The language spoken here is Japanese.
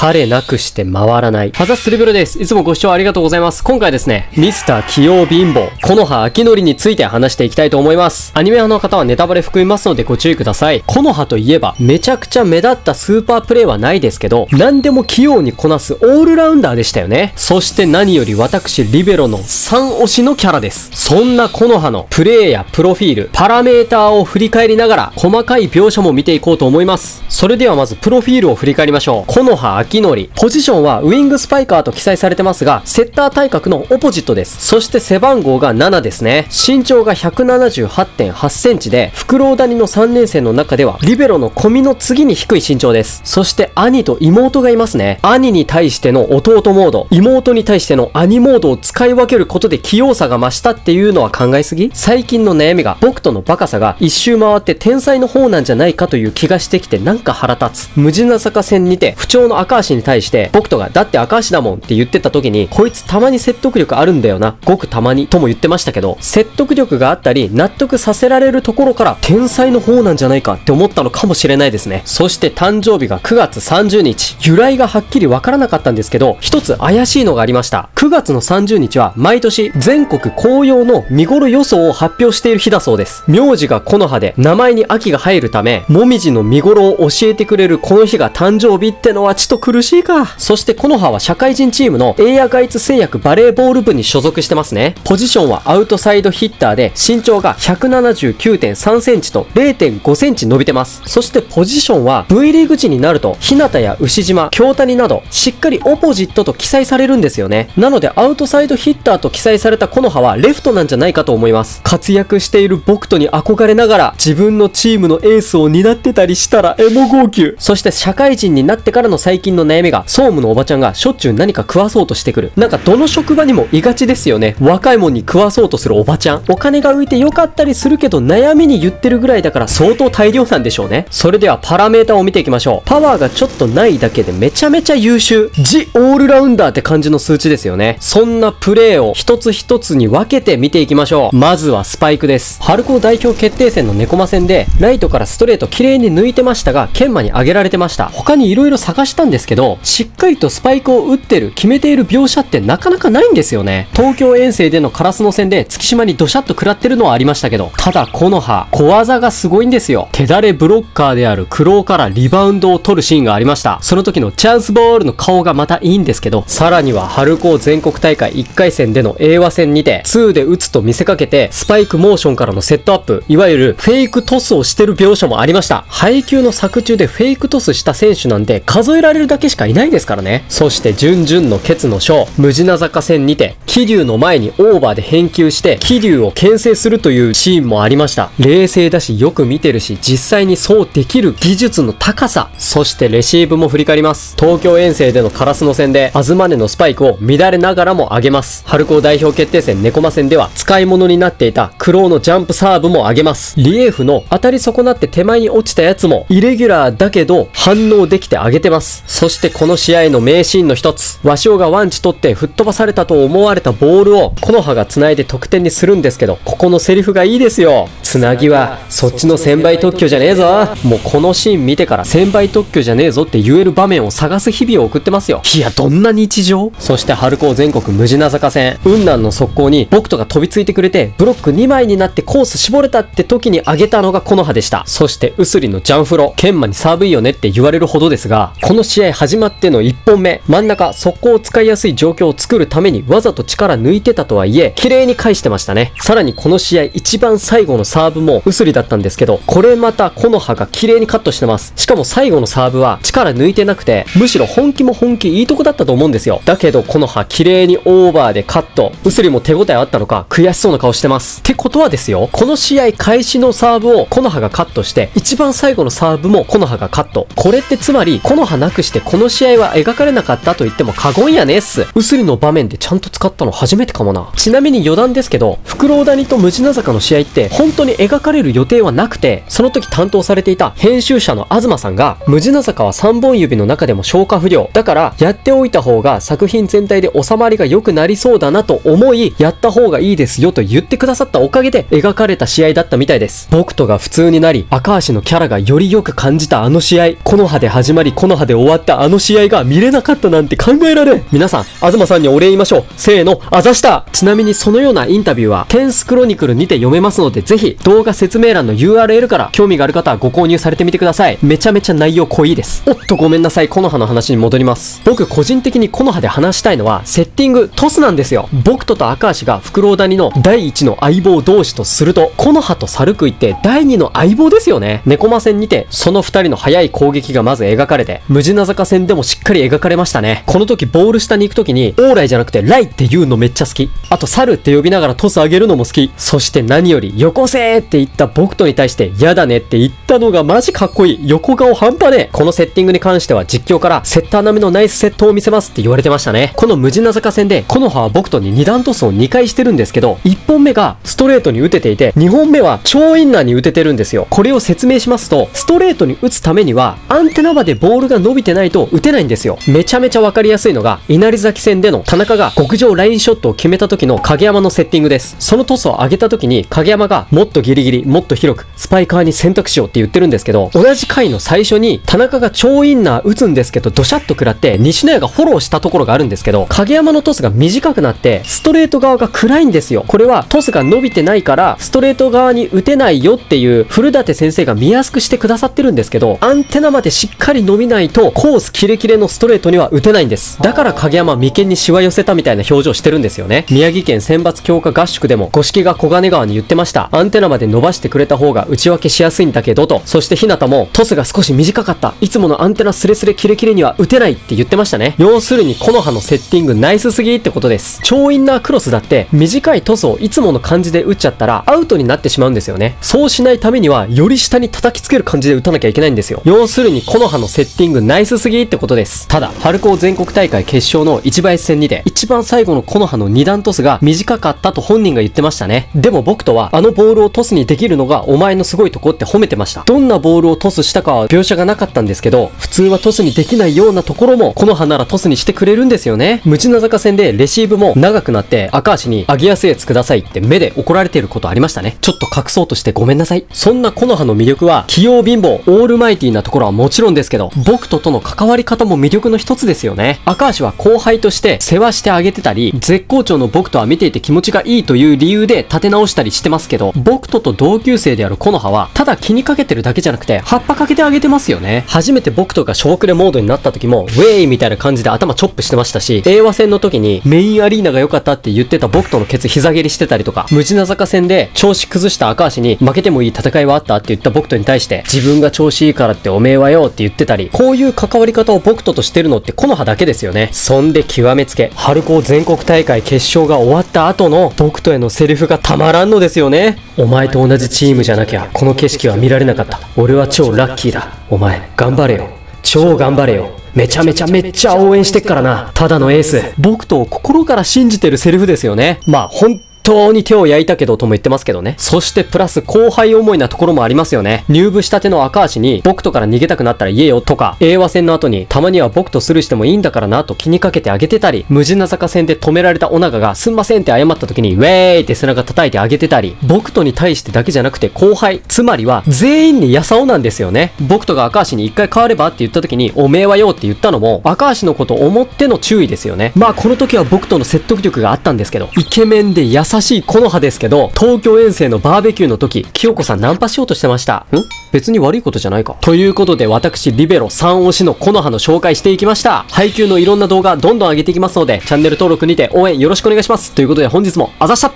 彼なくして回らない。ハザスリブルです。いつもご視聴ありがとうございます。今回ですね、ミスター器用貧乏、この葉秋のりについて話していきたいと思います。アニメ派の方はネタバレ含みますのでご注意ください。この葉といえば、めちゃくちゃ目立ったスーパープレイはないですけど、何でも器用にこなすオールラウンダーでしたよね。そして何より私、リベロの3推しのキャラです。そんなこの葉のプレイやプロフィール、パラメーターを振り返りながら、細かい描写も見ていこうと思います。それではまずプロフィールを振り返りましょう。この葉秋のり。ポジションはウィングスパイカーと記載されてますが、セッター体格のオポジットです。そして背番号が7ですね。身長が178.8センチで、フクロウ谷の3年生の中では、リベロのコミの次に低い身長です。そして兄と妹がいますね。兄に対しての弟モード、妹に対しての兄モードを使い分けることで器用さが増したっていうのは考えすぎ最近の悩みが、僕とのバカさが一周回って天才の方なんじゃないかという気がしてきてなんか腹立つ。無地な坂戦にて、不調の赤足に対して、僕とが、だって赤足だもんって言ってた時に、こいつたまに説得力あるんだよな。ごくたまに、とも言ってましたけど、説得力があったり、納得させられるところから、天才の方なんじゃないかって思ったのかもしれないですね。そして誕生日が9月30日。由来がはっきりわからなかったんですけど、一つ怪しいのがありました。9月の30日は、毎年、全国紅葉の見頃予想を発表している日だそうです。名字が木の葉で、名前に秋が入るため、もみじの見頃を教えてくれるこの日が誕生日ってのはちと苦しいか。そしてこの葉は社会人チームのエアガイツ製薬バレーボール部に所属してますね。ポジションはアウトサイドヒッターで身長が179.3センチと0.5センチ伸びてます。そしてポジションは V リーグ時になると日向や牛島、京谷などしっかりオポジットと記載されるんですよね。なのでアウトサイドヒッターと記載されたこの葉はレフトなんじゃないかと思います。活躍している僕とに憧れながら自分のチームのエースを担ってたりしたらエモ号泣。そして社会人になってからの最近のの悩みが、総務のおばちゃんがしょっちゅう何か食わそうとしてくる。なんかどの職場にもいがちですよね。若いもんに食わそうとするおばちゃん。お金が浮いてよかったりするけど悩みに言ってるぐらいだから相当大量なんでしょうね。それではパラメータを見ていきましょう。パワーがちょっとないだけでめちゃめちゃ優秀。ジ・オールラウンダーって感じの数値ですよね。そんなプレーを一つ一つに分けて見ていきましょう。まずはスパイクです。春高代表決定戦の猫マ戦で、ライトからストレート綺麗に抜いてましたが、研磨に上げられてました。他に色々探したんですけど、しっかりとスパイクを打ってる、決めている描写ってなかなかないんですよね。東京遠征でのカラスの戦で月島にドシャッと食らってるのはありましたけど、ただこの葉、小技がすごいんですよ。手だれブロッカーである黒尾からリバウンドを取るシーンがありました。その時のチャンスボールの顔がまたいいんですけど、さらには春高全国大会1回戦での英和戦にて、ツーで打つと見せかけて、スパイクモーションからのセットアップ、いわゆるフェイクトスをしてる描写もありました。ハイキューの作中でフェイクトスした選手なんて数えられるだけしかいないですからね。そして準々のケツの章、無地な坂戦にて、桐生の前にオーバーで返球して、桐生を牽制するというシーンもありました。冷静だしよく見てるし、実際にそうできる技術の高さ、そしてレシーブも振り返ります。東京遠征でのカラスの戦で、アズマネのスパイクを乱れながらも上げます。春高代表決定戦音駒戦では、使い物になっていたクローのジャンプサーブも上げます。リエフの当たり損なって手前に落ちたやつも、イレギュラーだけど反応できてあげてます。そしてこの試合の名シーンの一つ、和尚がワンチ取って吹っ飛ばされたと思われたボールを、木の葉が繋いで得点にするんですけど、ここのセリフがいいですよ。つなぎは、そっちの1000倍特許じゃねえぞ。もうこのシーン見てから1000倍特許じゃねえぞって言える場面を探す日々を送ってますよ。いや、どんな日常？そして春高全国無地な坂戦、雲南の速攻に僕とか飛びついてくれて、ブロック2枚になってコース絞れたって時に上げたのがこの葉でした。そして、ウスリのジャンフロ、研磨にサーブいいよねって言われるほどですが、この試合始まっての1本目、真ん中、速攻を使いやすい状況を作るためにわざと力抜いてたとはいえ、綺麗に返してましたね。さらにこの試合一番最後のサーブもウスリだったんですけど、これまたこの葉が綺麗にカットしてます。しかも最後のサーブは力抜いてなくて、むしろ本気も本気いいとこだったと思うんですよ。だけどこの葉綺麗にオーバーでカット。ウスリも手応えあったのか、悔しそうな顔してます。ってことはですよ、この試合開始のサーブをコノハがカットして、一番最後のサーブもコノハがカット。これってつまり、コノハなくしててこの試合は描かれなかったと言っても過言やねっす。ウスリの場面でちゃんと使ったの初めてかもな。ちなみに余談ですけど、フクロウ谷とムジナ坂の試合って本当に描かれる予定はなくて、その時担当されていた編集者の東さんが、ムジナ坂は3本指の中でも消化不良。だから、やっておいた方が作品全体で収まりが良くなりそうだなと思い、やった方がいいですよと言ってくださったおかげで描かれた試合だったみたいです。僕とが普通になり、赤足のキャラがよりよく感じたあの試合、この葉で始まり、この葉で終わってったあの試合が見れなかったなんて考えられん。皆さん、東さんにお礼言いましょう。せーの、あざしたちなみにそのようなインタビューは、テンスクロニクルにて読めますので、ぜひ、動画説明欄の URL から興味がある方はご購入されてみてください。めちゃめちゃ内容濃いです。おっとごめんなさい、コノハの話に戻ります。僕個人的にコノハで話したいのは、セッティング、トスなんですよ。僕とと赤足がフクロウ谷の第1の相棒同士とすると、コノハとサルクイって第2の相棒ですよね。猫魔戦にて、その2人の速い攻撃がまず描かれて、無地な坂戦でもしっかり描かれましたね。この時ボール下に行く時に、オーライじゃなくてライって言うのめっちゃ好き。あと、サルって呼びながらトス上げるのも好き。そして何より、よこせーって言った僕とに対して、やだねって言ったのがマジかっこいい。横顔半端ねえ。このセッティングに関しては実況から、セッター並みのナイスセットを見せますって言われてましたね。この無地な坂戦で、この葉は僕とに2段トスを2回してるんですけど、1本目がストレートに打てていて、2本目は超インナーに打ててるんですよ。これを説明しますと、ストレートに打つためには、アンテナまでボールが伸びてないと打てないんですよ。めちゃめちゃわかりやすいのが、稲荷崎戦での田中が極上ラインショットを決めた時の影山のセッティングです。そのトスを上げた時に、影山がもっとギリギリ、もっと広く、スパイカーに選択しようって言ってるんですけど、同じ回の最初に、田中が超インナー打つんですけど、ドシャッと食らって、西野屋がフォローしたところがあるんですけど、影山のトスが短くなって、ストレート側が暗いんですよ。これはトスが伸びてないから、ストレート側に打てないよっていう、古舘先生が見やすくしてくださってるんですけど、アンテナまでしっかり伸びないと、コースキレキレのストレートには打てないんです。だから影山眉間にしわ寄せたみたいな表情してるんですよね。宮城県選抜強化合宿でも、五色が小金川に言ってました。アンテナまで伸ばしてくれた方が打ち分けしやすいんだけどと、そして日向も、トスが少し短かった。いつものアンテナスレスレキレキレには打てないって言ってましたね。要するに、この葉のセッティングナイスすぎってことです。超インナークロスだって、短いトスをいつもの感じで打っちゃったら、アウトになってしまうんですよね。そうしないためには、より下に叩きつける感じで打たなきゃいけないんですよ。要するに、この葉のセッティングナイスすぎってことです。ただ、春高全国大会決勝の一倍戦にて、一番最後のこの葉の二段トスが短かったと本人が言ってましたね。でも僕とは、あのボールをトスにできるのがお前のすごいとこって褒めてました。どんなボールをトスしたかは描写がなかったんですけど、普通はトスにできないようなところも、この葉ならトスにしてくれるんですよね。無地な坂戦でレシーブも長くなって、赤足に上げやすいやつくださいって目で怒られてることありましたね。ちょっと隠そうとしてごめんなさい。そんなこの葉の魅力は、器用貧乏、オールマイティなところはもちろんですけど、僕ととの関関わり方も魅力の一つですよね。赤足は後輩として世話してあげてたり、絶好調の僕とは見ていて気持ちがいいという理由で立て直したりしてますけど、僕とと同級生であるこの葉は、ただ気にかけてるだけじゃなくて、葉っぱかけてあげてますよね。初めて僕とが小遅れモードになった時も、ウェイみたいな感じで頭チョップしてましたし、平和戦の時にメインアリーナが良かったって言ってた僕とのケツ膝蹴りしてたりとか、無地な坂戦で調子崩した赤足に負けてもいい戦いはあったって言った僕とに対して、自分が調子いいからっておめえはよって言ってたり、こういう関わり方を僕ととしてるのってこの葉だけですよね。そんで極めつけ、春高全国大会決勝が終わった後の僕とへのセリフがたまらんのですよね。お前と同じチームじゃなきゃ、この景色は見られなかった。俺は超ラッキーだ。お前、頑張れよ。超頑張れよ。めちゃめちゃめっちゃ応援してっからな。ただのエース。僕と心から信じてるセリフですよね。まあ、本当に手を焼いたけどとも言ってますけどね。そしてプラス後輩思いなところもありますよね。入部したての赤足に僕とから逃げたくなったら言えよとか、英和戦の後にたまには僕とスルーしてもいいんだからなと気にかけてあげてたり、無人な坂戦で止められたオナガがすんませんって謝った時にウェーイって背中叩いてあげてたり、僕とに対してだけじゃなくて後輩、つまりは全員にやさおなんですよね。僕とが赤足に一回変わればって言った時におめえはよって言ったのも赤足のこと思っての注意ですよね。まあこの時は僕との説得力があったんですけど、イケメンで優しい木の葉ですけど、東京遠征のバーベキューの時、清子さんナンパしようとしてました。ん？別に悪いことじゃないか。ということで私、リベロ3推しの木の葉の紹介していきました。配給のいろんな動画どんどん上げていきますので、チャンネル登録にて応援よろしくお願いします。ということで本日もあざした